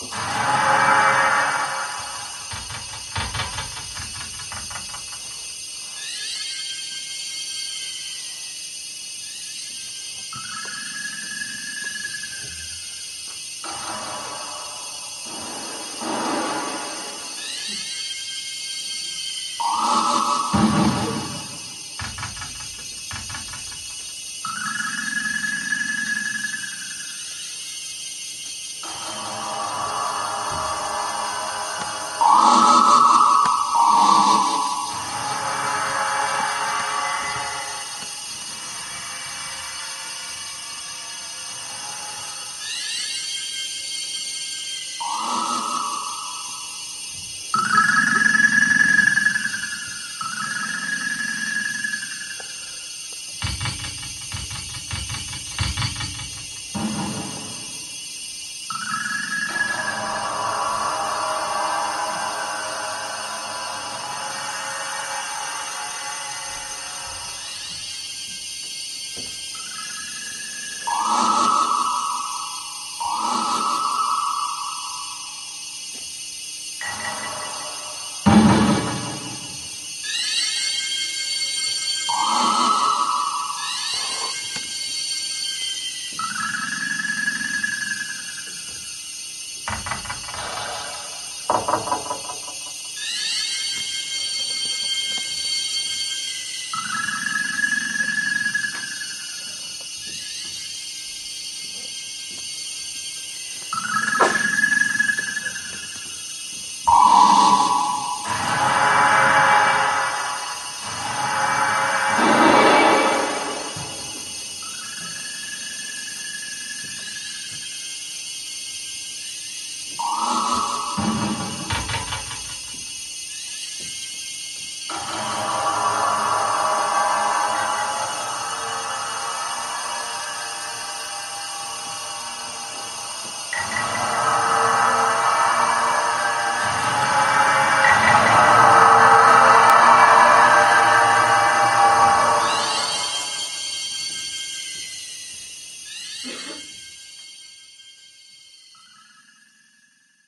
Bye.